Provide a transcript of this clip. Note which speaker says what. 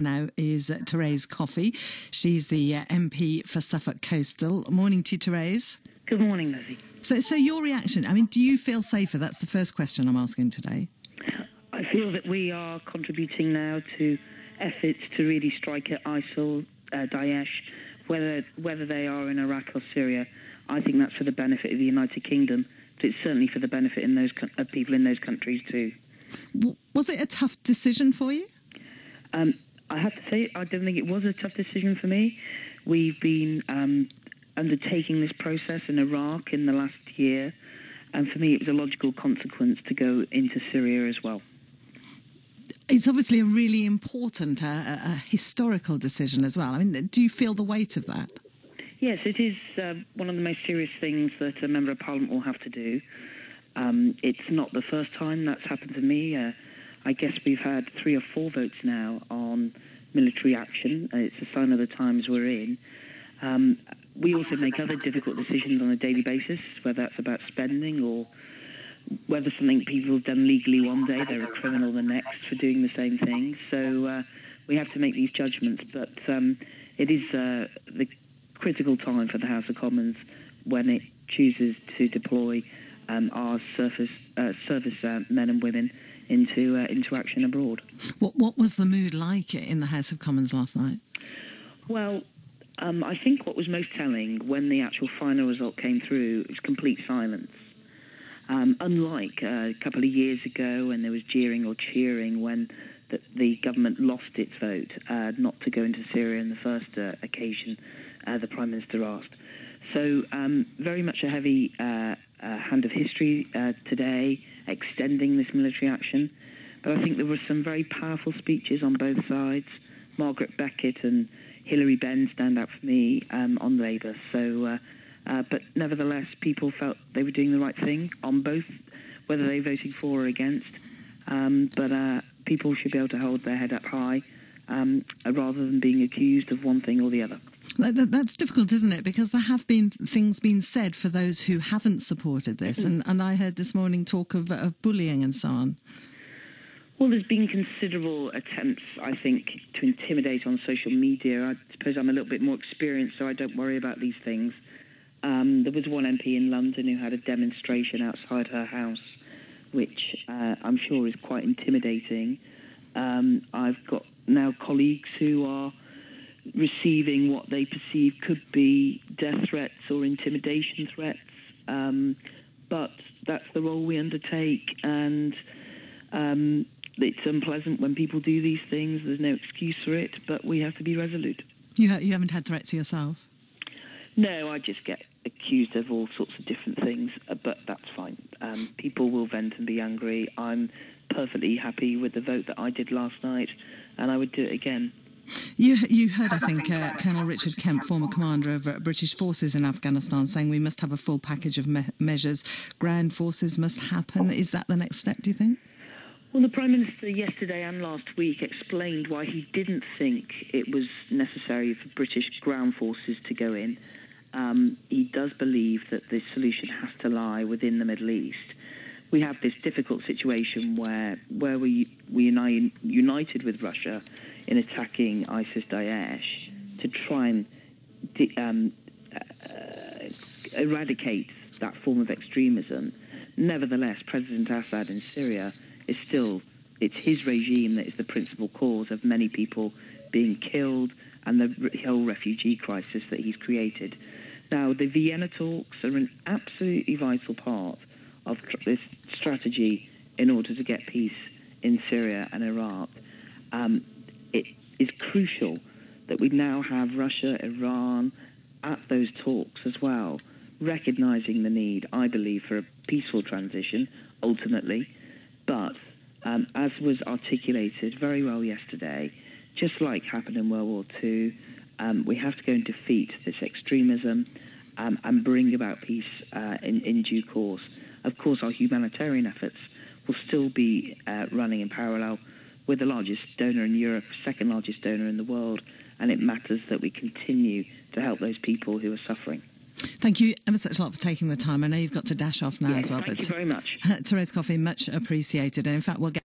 Speaker 1: now is Therese Coffey. She's the uh, MP for Suffolk Coastal. Morning to you, Therese.
Speaker 2: Good morning, Lizzie.
Speaker 1: So, so your reaction? I mean, do you feel safer? That's the first question I'm asking today.
Speaker 2: I feel that we are contributing now to efforts to really strike at ISIL, uh, Daesh, whether whether they are in Iraq or Syria. I think that's for the benefit of the United Kingdom, but it's certainly for the benefit in those of people in those countries too.
Speaker 1: Was it a tough decision for you?
Speaker 2: Um, I have to say, I don't think it was a tough decision for me. We've been um, undertaking this process in Iraq in the last year, and for me, it was a logical consequence to go into Syria as well.
Speaker 1: It's obviously a really important, uh, a historical decision as well. I mean, do you feel the weight of that?
Speaker 2: Yes, it is uh, one of the most serious things that a member of parliament will have to do. Um, it's not the first time that's happened to me. Uh, I guess we've had three or four votes now on military action. Uh, it's a sign of the times we're in. Um, we also make other difficult decisions on a daily basis, whether that's about spending or whether something people have done legally one day, they're a criminal the next for doing the same thing. So uh, we have to make these judgments. But um, it is uh, the critical time for the House of Commons when it chooses to deploy um, our surface, uh, service uh, men and women into uh, into action abroad.
Speaker 1: What what was the mood like in the House of Commons last night?
Speaker 2: Well, um, I think what was most telling when the actual final result came through was complete silence. Um, unlike uh, a couple of years ago when there was jeering or cheering when the, the government lost its vote uh, not to go into Syria in the first uh, occasion, uh, the Prime Minister asked. So, um, very much a heavy uh, uh, hand of history today, extending this military action. But I think there were some very powerful speeches on both sides. Margaret Beckett and Hilary Benn stand out for me um, on Labour. So, uh, uh, but nevertheless, people felt they were doing the right thing on both, whether they voted for or against. Um, but uh, people should be able to hold their head up high um, rather than being accused of one thing or the other.
Speaker 1: That's difficult, isn't it? Because there have been things being said for those who haven't supported this, and, and I heard this morning talk of, of bullying and so on.
Speaker 2: Well, there's been considerable attempts, I think, to intimidate on social media. I suppose I'm a little bit more experienced, so I don't worry about these things. Um, there was one MP in London who had a demonstration outside her house, which uh, I'm sure is quite intimidating. Um, I've got now colleagues who are receiving what they perceive could be death threats or intimidation threats. Um, but that's the role we undertake, and um, it's unpleasant when people do these things. There's no excuse for it, but we have to be resolute.
Speaker 1: You, ha- you haven't had threats yourself?
Speaker 2: No, I just get accused of all sorts of different things, uh, but that's fine. Um, people will vent and be angry. I'm perfectly happy with the vote that I did last night, and I would do it again.
Speaker 1: You, you heard, I think, uh, Colonel Richard Kemp, former commander of uh, British forces in Afghanistan, saying we must have a full package of me- measures. Ground forces must happen. Is that the next step, do you think?
Speaker 2: Well, the Prime Minister yesterday and last week explained why he didn't think it was necessary for British ground forces to go in. Um, he does believe that the solution has to lie within the Middle East. We have this difficult situation where where we we unite, united with Russia in attacking ISIS Daesh to try and um, uh, eradicate that form of extremism. Nevertheless, President Assad in Syria is still, it's his regime that is the principal cause of many people being killed and the whole refugee crisis that he's created. Now, the Vienna talks are an absolutely vital part of this strategy in order to get peace in Syria and Iraq. Um, it is crucial that we now have Russia, Iran at those talks as well, recognizing the need, I believe, for a peaceful transition ultimately. But um, as was articulated very well yesterday, just like happened in World War II, um, we have to go and defeat this extremism um, and bring about peace uh, in, in due course. Of course, our humanitarian efforts will still be uh, running in parallel we're the largest donor in Europe, second largest donor in the world, and it matters that we continue to help those people who are suffering.
Speaker 1: Thank you ever such a lot for taking the time. I know you've got to dash off now
Speaker 2: yes,
Speaker 1: as well.
Speaker 2: Thank but you very much.
Speaker 1: Therese Coffey, much appreciated. And in fact, we'll get